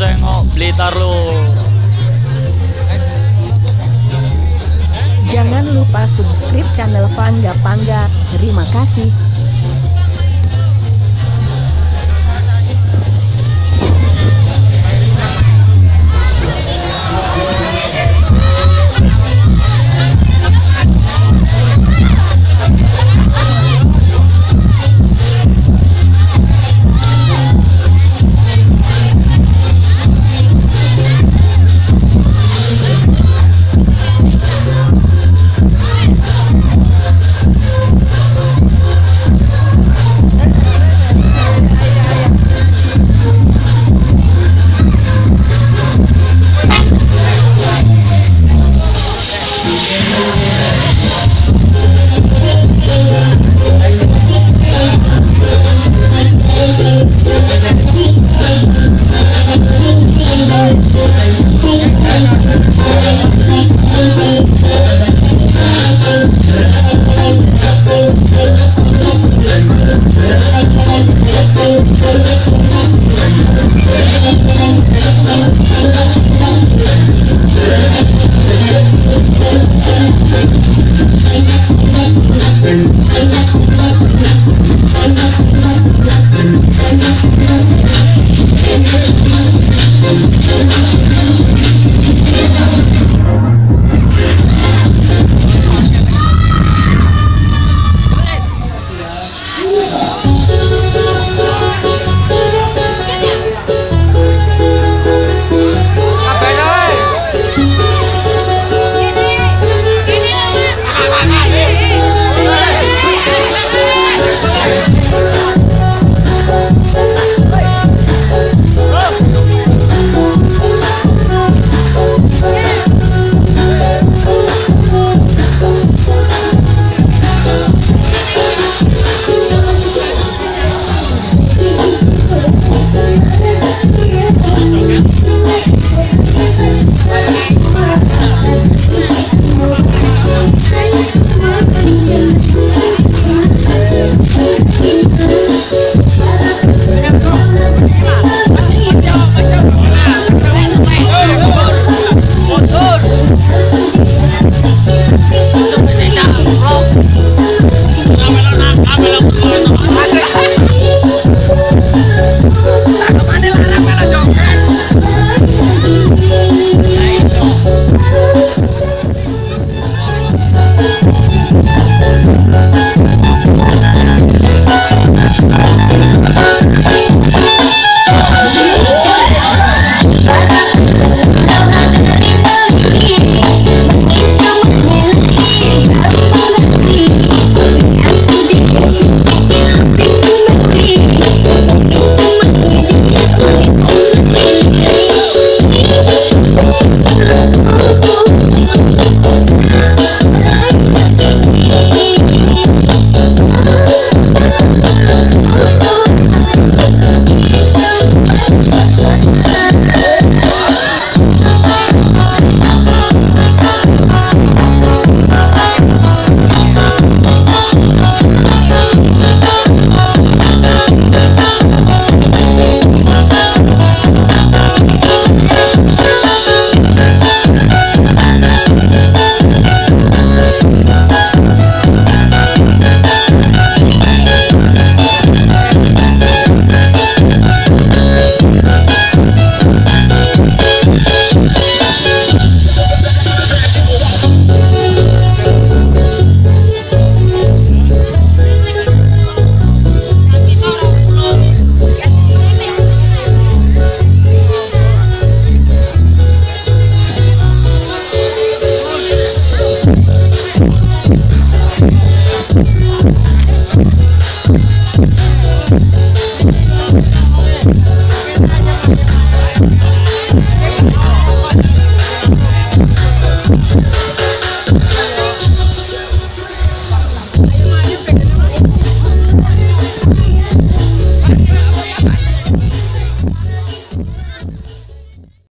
Sengok Blitar lo. Jangan lupa subscribe channel Pangga Pangga. Terima kasih.